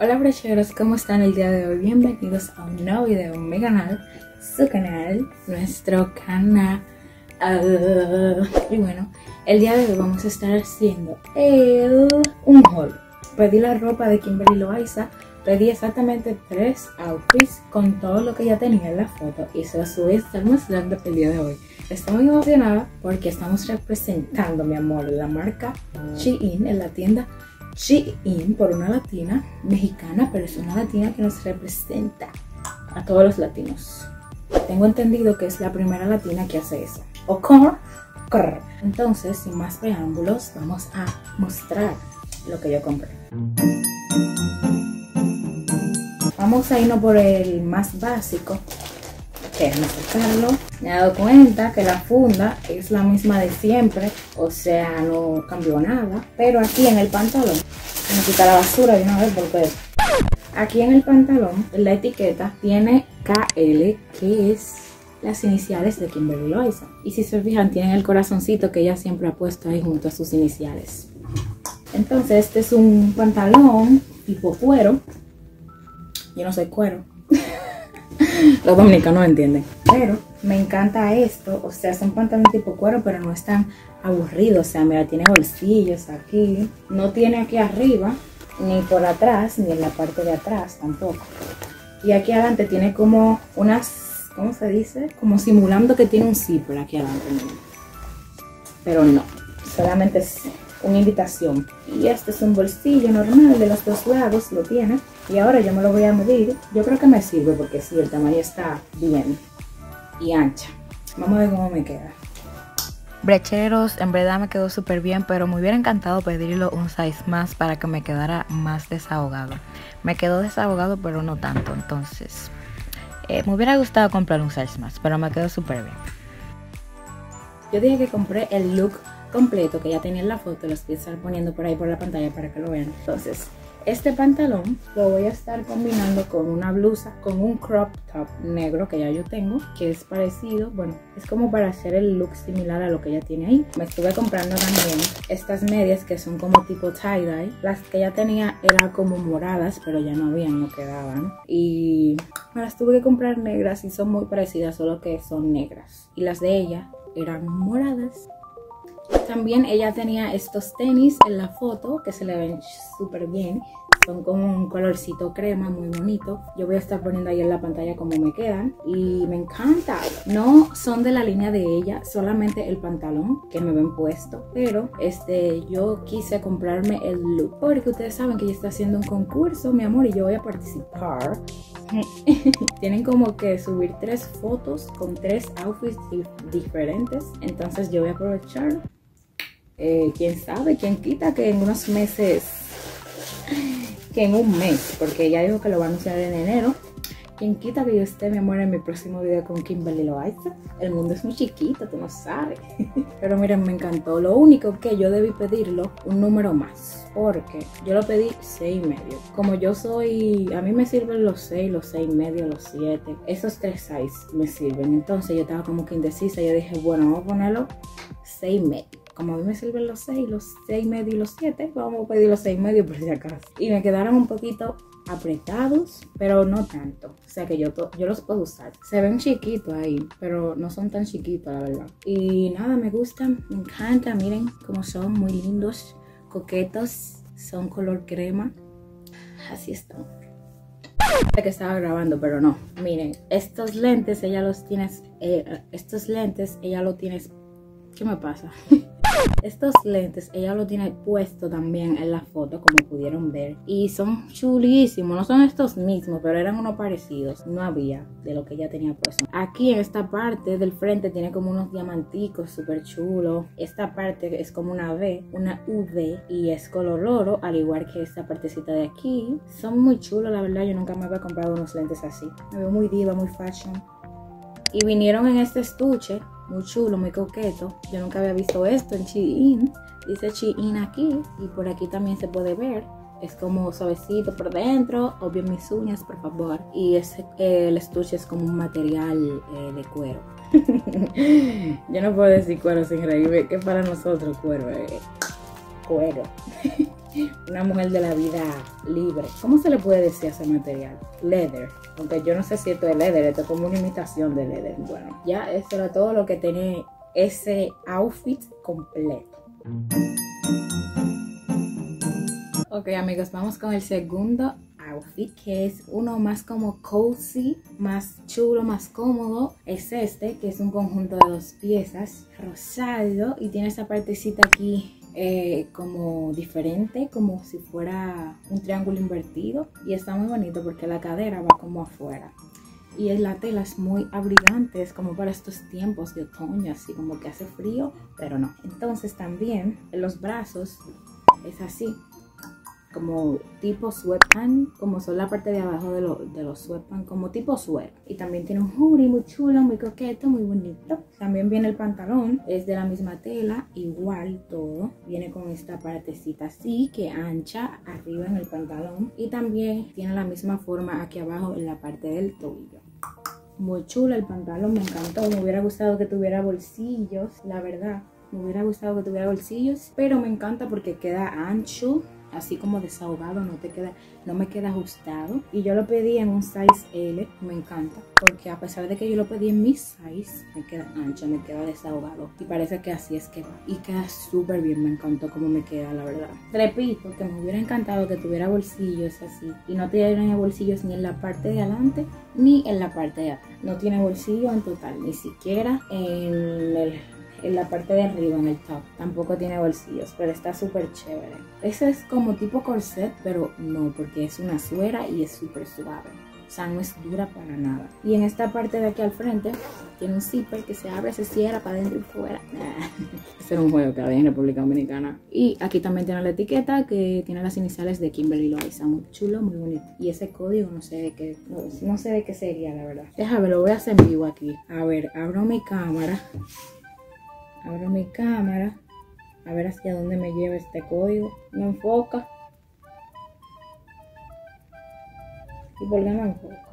Hola brecheros, ¿cómo están el día de hoy? Bienvenidos a un nuevo video en mi canal, su canal, nuestro canal. y bueno, el día de hoy vamos a estar haciendo el, un haul. Pedí la ropa de Kimberly Loaiza, pedí exactamente tres outfits con todo lo que ya tenía en la foto y se los voy a estar mostrando el día de hoy. Estoy muy emocionada porque estamos representando, mi amor, la marca Shein en la tienda Shein por una latina mexicana, pero es una latina que nos representa a todos los latinos. Tengo entendido que es la primera latina que hace eso. O cor, Entonces, sin más preámbulos, vamos a mostrar lo que yo compré. Vamos a irnos por el más básico, Déjenme sacarlo. Me he dado cuenta que la funda es la misma de siempre, o sea, no cambió nada. Pero aquí en el pantalón, me quita la basura de una vez porque aquí en el pantalón, la etiqueta tiene KL, que es las iniciales de Kimberly Loaiza. Y si se fijan, tienen el corazoncito que ella siempre ha puesto ahí junto a sus iniciales. Entonces, este es un pantalón tipo cuero. Yo no soy cuero. Los dominicanos entienden. Pero me encanta esto. O sea, es un pantalón tipo cuero, pero no es tan aburrido. O sea, mira, tiene bolsillos aquí. No tiene aquí arriba, ni por atrás, ni en la parte de atrás tampoco. Y aquí adelante tiene como unas, ¿cómo se dice? Como simulando que tiene un zipper aquí adelante. Pero no, solamente es una invitación. Y este es un bolsillo normal de los dos lados, lo tiene. Y ahora yo me lo voy a medir. Yo creo que me sirve porque sí, el tamaño está bien y ancha. Vamos a ver cómo me queda. Brecheros, en verdad me quedó súper bien, pero me hubiera encantado pedirlo un size más para que me quedara más desahogado. Me quedó desahogado, pero no tanto, entonces eh, me hubiera gustado comprar un size más, pero me quedó súper bien. Yo dije que compré el look completo que ya tenía en la foto, los a estar poniendo por ahí por la pantalla para que lo vean. Entonces, este pantalón lo voy a estar combinando con una blusa, con un crop top negro que ya yo tengo, que es parecido, bueno, es como para hacer el look similar a lo que ella tiene ahí. Me estuve comprando también estas medias que son como tipo tie-dye. Las que ya tenía eran como moradas, pero ya no habían, no quedaban. Y me las tuve que comprar negras y son muy parecidas, solo que son negras. Y las de ella eran moradas también ella tenía estos tenis en la foto que se le ven súper bien. Son como un colorcito crema muy bonito. Yo voy a estar poniendo ahí en la pantalla cómo me quedan. Y me encanta. No son de la línea de ella, solamente el pantalón que me ven puesto. Pero este, yo quise comprarme el look. Porque ustedes saben que ella está haciendo un concurso, mi amor, y yo voy a participar. Tienen como que subir tres fotos con tres outfits diferentes. Entonces yo voy a aprovechar eh, quién sabe, quién quita que en unos meses, que en un mes, porque ya dijo que lo va a anunciar en enero, quien quita que yo esté, mi amor, en mi próximo video con Kimberly Loaiza. El mundo es muy chiquito, tú no sabes. Pero miren, me encantó. Lo único que yo debí pedirlo un número más. Porque yo lo pedí seis y medio. Como yo soy, a mí me sirven los 6, los seis y medio, los 7. Esos tres size me sirven. Entonces yo estaba como que indecisa. Yo dije, bueno, vamos a ponerlo seis y medio como a mí me sirven los 6, los 6 medio y los 7, vamos a pedir los 6 medio por si acaso. Y me quedaron un poquito apretados, pero no tanto. O sea que yo, yo los puedo usar. Se ven chiquitos ahí, pero no son tan chiquitos, la verdad. Y nada, me gustan, me encanta. Miren cómo son, muy lindos, coquetos. Son color crema. Así están. que estaba grabando, pero no. Miren, estos lentes ella los tienes, eh, estos lentes ella lo tienes. ¿Qué me pasa? Estos lentes ella lo tiene puesto también en la foto como pudieron ver y son chulísimos, no son estos mismos pero eran unos parecidos, no había de lo que ella tenía puesto. Aquí en esta parte del frente tiene como unos diamanticos súper chulos, esta parte es como una V, una V y es color oro al igual que esta partecita de aquí. Son muy chulos la verdad, yo nunca me había comprado unos lentes así, me veo muy diva, muy fashion. Y vinieron en este estuche muy chulo, muy coqueto. Yo nunca había visto esto en Shein. Dice Shein aquí y por aquí también se puede ver. Es como suavecito por dentro, obvio mis uñas, por favor. Y ese, el estuche es como un material eh, de cuero. Yo no puedo decir cuero sin reírme, que para nosotros cuero es cuero. Una mujer de la vida libre. ¿Cómo se le puede decir a ese material? Leather. Aunque yo no sé si esto es leather, esto es como una imitación de leather. Bueno, ya esto era todo lo que tenía ese outfit completo. Ok amigos, vamos con el segundo outfit que es uno más como cozy, más chulo, más cómodo. Es este que es un conjunto de dos piezas, rosado y tiene esa partecita aquí eh, como diferente, como si fuera un triángulo invertido y está muy bonito porque la cadera va como afuera y la tela es muy abrigante, es como para estos tiempos de otoño, así como que hace frío, pero no. Entonces también los brazos es así, como tipo sweatpants, como son la parte de abajo de, de los sweatpants, como tipo sweat. Y también tiene un hoodie muy chulo, muy coqueto, muy bonito. También viene el pantalón, es de la misma tela, igual todo. Viene con esta partecita así, que ancha arriba en el pantalón. Y también tiene la misma forma aquí abajo en la parte del tobillo muy chulo el pantalón, me encantó. Me hubiera gustado que tuviera bolsillos, la verdad. Me hubiera gustado que tuviera bolsillos, pero me encanta porque queda ancho, así como desahogado, no te queda, no me queda ajustado. Y yo lo pedí en un size L, me encanta, porque a pesar de que yo lo pedí en mi size, me queda ancho, me queda desahogado. Y parece que así es que va. Y queda súper bien, me encantó como me queda, la verdad. Repito, que me hubiera encantado que tuviera bolsillos así. Y no tuviera bolsillos ni en la parte de adelante, ni en la parte de atrás. No tiene bolsillo en total, ni siquiera en el en la parte de arriba, en el top. Tampoco tiene bolsillos, pero está súper chévere. Ese es como tipo corset, pero no, porque es una suera y es súper suave. O sea, no es dura para nada. Y en esta parte de aquí al frente tiene un zipper que se abre, se cierra para adentro y fuera. Este era un juego que había en República Dominicana. Y aquí también tiene la etiqueta que tiene las iniciales de Kimberly Loaiza. Muy chulo, muy bonito. Y ese código no sé de qué, no, no sé de qué sería, la verdad. Déjame, lo voy a hacer en vivo aquí. A ver, abro mi cámara abro mi cámara a ver hacia dónde me lleva este código. Me enfoca. Y por qué no enfoca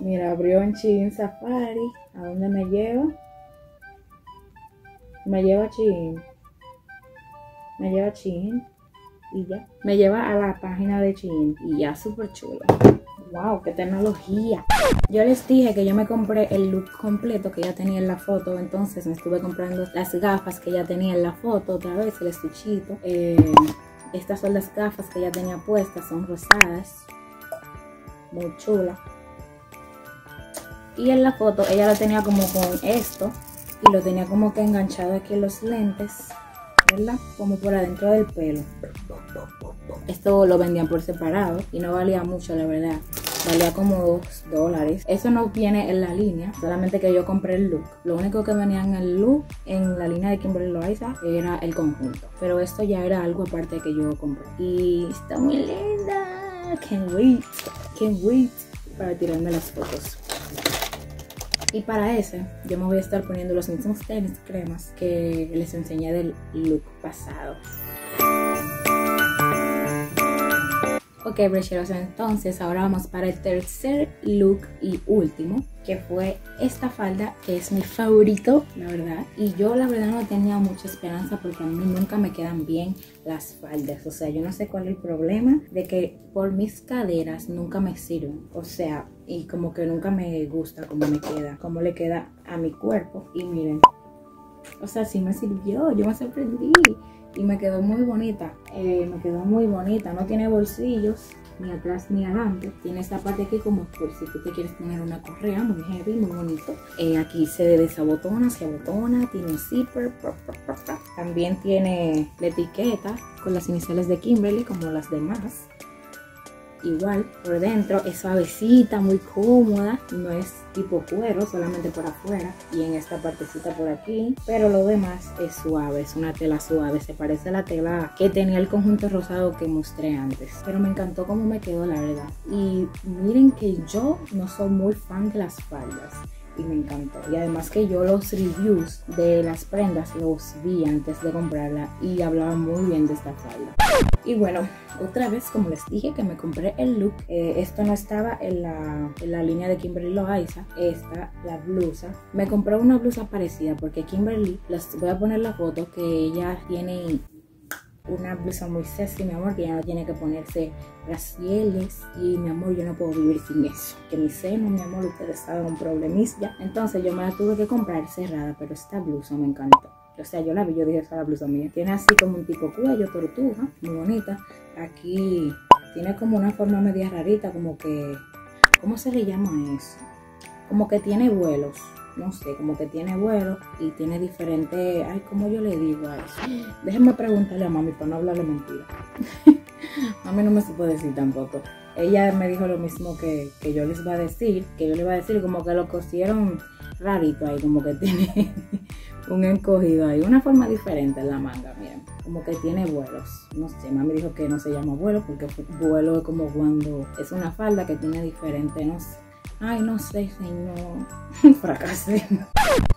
mira abrió en Chin Safari. A dónde me lleva me lleva a Chin me lleva a Chin y ya. Me lleva a la página de Chin y ya súper chula wow, qué tecnología. Yo les dije que yo me compré el look completo que ya tenía en la foto, entonces me estuve comprando las gafas que ya tenía en la foto, otra vez el estuchito. Eh, estas son las gafas que ya tenía puestas, son rosadas, muy chula. Y en la foto ella lo tenía como con esto y lo tenía como que enganchado aquí en los lentes, Como por adentro del pelo. Esto lo vendían por separado y no valía mucho, la verdad. Valía como 2 dólares. Eso no viene en la línea, solamente que yo compré el look. Lo único que venía en el look, en la línea de Kimberly Loaiza, era el conjunto. Pero esto ya era algo aparte que yo compré. Y está muy linda. Can't wait. Can't wait para tirarme las fotos. Y para ese, yo me voy a estar poniendo los mismos tenis cremas que les enseñé del look pasado. Ok, brecheros, entonces ahora vamos para el tercer look y último, que fue esta falda, que es mi favorito, la verdad. Y yo la verdad no tenía mucha esperanza porque a mí nunca me quedan bien las faldas. O sea, yo no sé cuál es el problema de que por mis caderas nunca me sirven. O sea, y como que nunca me gusta cómo me queda, cómo le queda a mi cuerpo. Y miren, o sea, sí me sirvió, yo me sorprendí y me quedó muy bonita. Eh, me quedó muy bonita. No tiene bolsillos ni atrás ni adelante. Tiene esta parte aquí como por si tú te quieres poner una correa muy heavy, muy bonito. Eh, aquí se desabotona, se abotona, tiene un zipper. También tiene la etiqueta con las iniciales de Kimberly como las demás igual por dentro es suavecita, muy cómoda, no es tipo cuero, solamente por afuera y en esta partecita por aquí, pero lo demás es suave, es una tela suave, se parece a la tela que tenía el conjunto rosado que mostré antes, pero me encantó cómo me quedó la verdad. Y miren que yo no soy muy fan de las faldas y me encantó. Y además que yo los reviews de las prendas los vi antes de comprarla y hablaba muy bien de esta falda. Y bueno, otra vez como les dije que me compré el look, eh, esto no estaba en la, en la, línea de Kimberly Loaiza, esta, la blusa. Me compré una blusa parecida porque Kimberly, les voy a poner la foto que ella tiene una blusa muy sexy, mi amor, que ya no tiene que ponerse pieles y mi amor, yo no puedo vivir sin eso. Que mi seno, mi amor, ustedes saben un problemilla. Entonces yo me la tuve que comprar cerrada, pero esta blusa me encantó. O sea, yo la vi, yo dije, esa es la blusa mía. Tiene así como un tipo cuello, tortuga, muy bonita. Aquí tiene como una forma media rarita, como que, ¿cómo se le llama eso? Como que tiene vuelos no sé, como que tiene vuelo y tiene diferente, ay, ¿cómo yo le digo a eso? Déjenme preguntarle a mami para no hablarle mentira. mami no me supo decir tampoco. Ella me dijo lo mismo que, que yo les iba a decir, que yo le iba a decir, como que lo cosieron rarito ahí, como que tiene un encogido ahí, una forma diferente en la manga, miren, como que tiene vuelos. No sé, mami dijo que no se llama vuelo porque vuelo es como cuando es una falda que tiene diferente, no sé Ay, no sé, señor. Fracasé.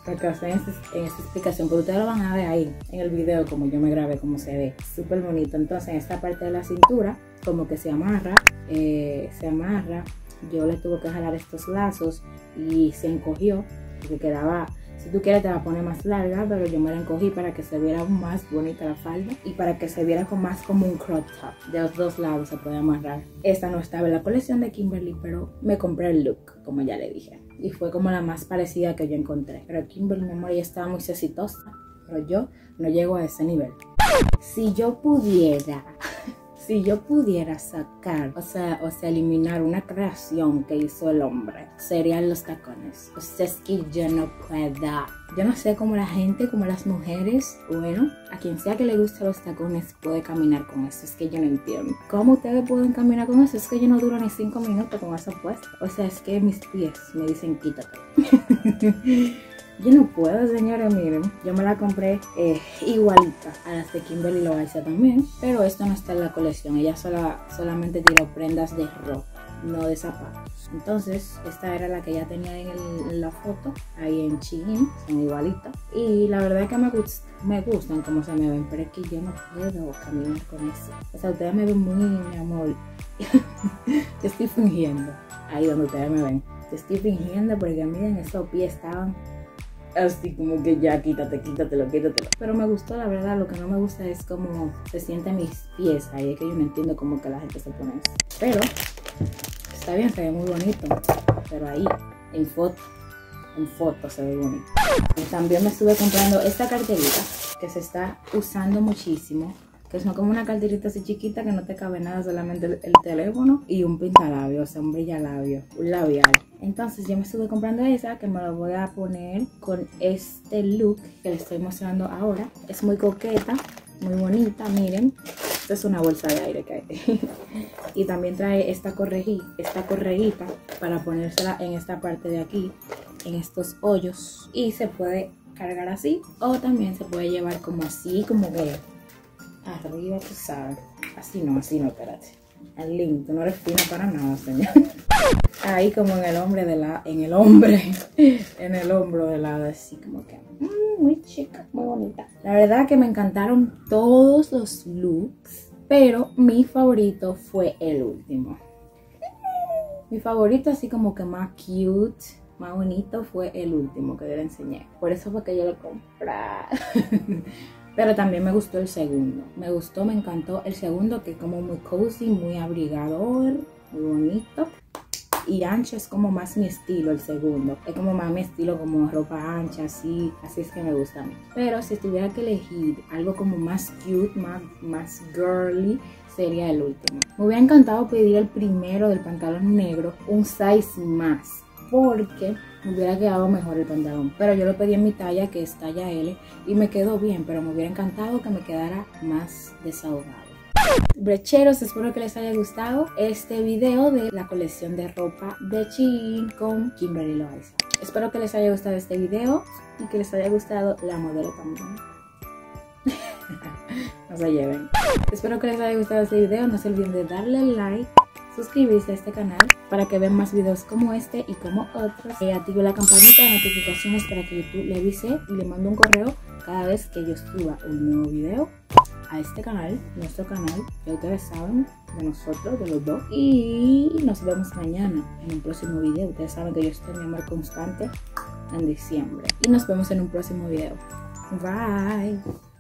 Fracasé en, en, esta explicación, pero ustedes lo van a ver ahí en el video como yo me grabé, como se ve. Súper bonito. Entonces, en esta parte de la cintura, como que se amarra, eh, se amarra. Yo le tuve que jalar estos lazos y se encogió, porque quedaba si tú quieres te la pone más larga, pero yo me la encogí para que se viera más bonita la falda y para que se viera con más como un crop top. De los dos lados se puede amarrar. Esta no estaba en la colección de Kimberly, pero me compré el look, como ya le dije. Y fue como la más parecida que yo encontré. Pero Kimberly, mi amor, ella estaba muy exitosa. Pero yo no llego a ese nivel. Si yo pudiera si yo pudiera sacar, o sea, o sea, eliminar una creación que hizo el hombre, serían los tacones. O sea, es que yo no pueda. Yo no sé cómo la gente, como las mujeres, bueno, a quien sea que le guste los tacones puede caminar con eso. Es que yo no entiendo. ¿Cómo ustedes pueden caminar con eso? Es que yo no duro ni cinco minutos con eso puesto. O sea, es que mis pies me dicen quítate. Yo no puedo, señores, miren. Yo me la compré eh, igualita a las de Kimberly Loaiza también. Pero esto no está en la colección. Ella sola, solamente tiró prendas de ropa, no de zapatos. Entonces, esta era la que ya tenía en, la foto, ahí en Shein. Son igualitas. Y la verdad es que me, me gustan como se me ven. Pero es que yo no puedo caminar con eso. O sea, ustedes me ven muy, mi amor. yo estoy fingiendo. Ahí donde ustedes me ven. estoy fingiendo porque miren, esos pies estaban así como que ya quítate, quítatelo, quítatelo. Pero me gustó, la verdad, lo que no me gusta es cómo se sienten mis pies. Ahí es que yo no entiendo cómo que la gente se pone eso. Pero está bien, se ve muy bonito. Pero ahí, en foto, en foto se ve bonito. También me estuve comprando esta carterita que se está usando muchísimo que son como una carterita así chiquita que no te cabe nada, solamente el, teléfono y un pintalabio, o sea, un brillalabio, un labial. Entonces yo me estuve comprando esa que me la voy a poner con este look que les estoy mostrando ahora. Es muy coqueta, muy bonita, miren. Esta es una bolsa de aire que hay. y también trae esta, correguita, esta correguita para ponérsela en esta parte de aquí, en estos hoyos. Y se puede cargar así o también se puede llevar como así, como que arriba, tú sabes. Así no, así no, espérate. Link, tú no eres fina para nada, señor. Ahí como en el hombre de la, en el hombre, en el hombro de lado, así como que mm, muy chica, muy bonita. La verdad que me encantaron todos los looks, pero mi favorito fue el último. Mi favorito así como que más cute, más bonito fue el último que yo le enseñé. Por eso fue que yo lo compré. Pero también me gustó el segundo. Me gustó, me encantó el segundo, que es como muy cozy, muy abrigador, muy bonito. Y ancho es como más mi estilo el segundo. Es como más mi estilo, como ropa ancha, así. Así es que me gusta a mí. Pero si tuviera que elegir algo como más cute, más, más girly, sería el último. Me hubiera encantado pedir el primero del pantalón negro, un size más porque me hubiera quedado mejor el pantalón. Pero yo lo pedí en mi talla, que es talla L, y me quedó bien, pero me hubiera encantado que me quedara más desahogado. Brecheros, espero que les haya gustado este video de la colección de ropa de Shein con Kimberly Loaiza. Espero que les haya gustado este video y que les haya gustado la modelo también. no se lleven. Espero que les haya gustado este video. No se olviden de darle like suscribirse a este canal para que vean más videos como este y como otros. Y active la campanita de notificaciones para que YouTube le avise y le mando un correo cada vez que yo suba un nuevo video a este canal, nuestro canal, ya ustedes saben, de nosotros, de los dos. Y nos vemos mañana en un próximo video. Ustedes saben que yo estoy en mi amor constante en diciembre. Y nos vemos en un próximo video. Bye.